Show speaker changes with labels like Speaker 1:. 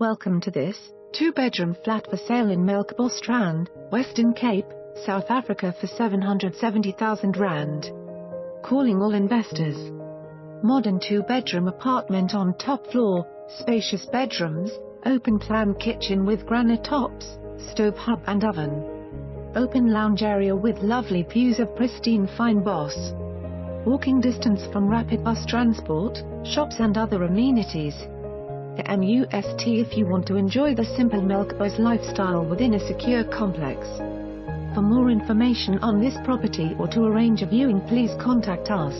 Speaker 1: Welcome to this two-bedroom flat for sale in Melkbosstrand, Western Cape, South Africa for 770,000 rand. Calling all investors. Modern two-bedroom apartment on top floor, spacious bedrooms, open plan kitchen with granite tops, stove hub and oven. Open lounge area with lovely views of pristine Fynbos. Walking distance from rapid bus transport, shops and other amenities. The MUST if you want to enjoy the simple Melkbos lifestyle within a secure complex. For more information on this property or to arrange a viewing please contact us.